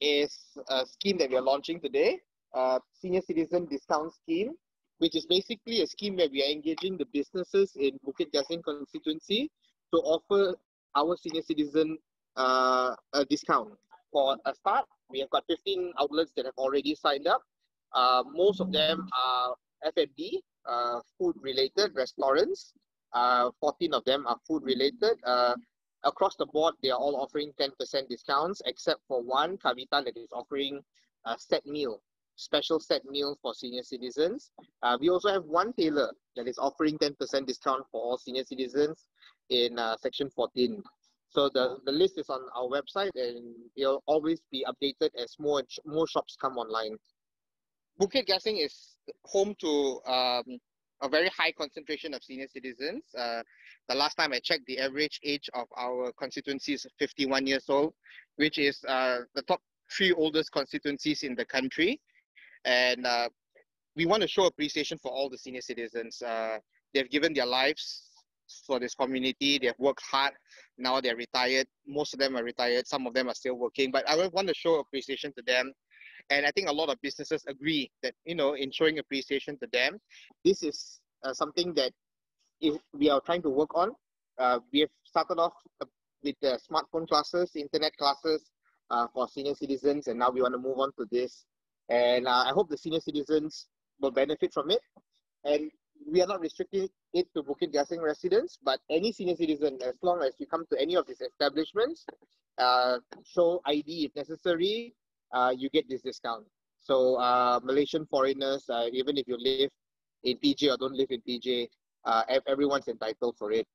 is a scheme that we are launching today, uh, Senior Citizen Discount Scheme, which is basically a scheme where we are engaging the businesses in Bukit Gasing constituency to offer our senior citizen uh, a discount. For a start, we have got 15 outlets that have already signed up. Uh, most of them are F&B, uh, food related restaurants. Uh, 14 of them are food related. Uh, across the board, they are all offering 10% discounts, except for one, Kavita, that is offering a set meal, special set meal for senior citizens. Uh, we also have one tailor that is offering 10% discount for all senior citizens in uh, section 14. So the, the list is on our website and it'll always be updated as more more shops come online. Bukit Gasing is home to um, a very high concentration of senior citizens. Uh, the last time I checked, the average age of our constituency is 51 years old, which is uh, the top three oldest constituencies in the country. And uh, we want to show appreciation for all the senior citizens. Uh, they've given their lives for this community. They've worked hard. Now they're retired. Most of them are retired. Some of them are still working. But I want to show appreciation to them. And I think a lot of businesses agree that, you know, in showing appreciation to them, this is uh, something that if we are trying to work on. Uh, we have started off uh, with the smartphone classes, internet classes uh, for senior citizens, and now we want to move on to this. And uh, I hope the senior citizens will benefit from it. And we are not restricting it to Bukit Gasing residents, but any senior citizen, as long as you come to any of these establishments, show ID if necessary, uh, you get this discount. So uh, Malaysian foreigners, uh, even if you live in PJ or don't live in PJ, uh, everyone's entitled for it.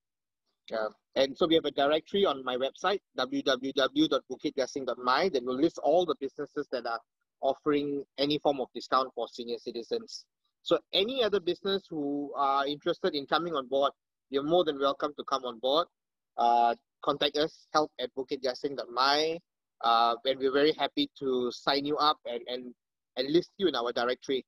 And so we have a directory on my website, www.bukitgasing.my, that will list all the businesses that are offering any form of discount for senior citizens. So any other business who are interested in coming on board, you're more than welcome to come on board. Uh, contact us, help at bukitgasing.my, uh, and we're very happy to sign you up and, and, and list you in our directory.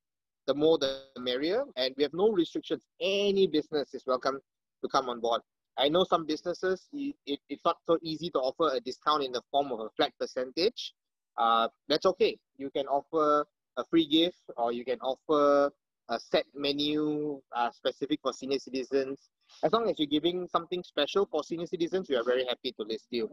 The more the merrier, and we have no restrictions. Any business is welcome to come on board. I know some businesses, it, it, it's not so easy to offer a discount in the form of a flat percentage. Uh, that's okay. You can offer a free gift or you can offer a set menu uh, specific for senior citizens. As long as you're giving something special for senior citizens, we are very happy to list you.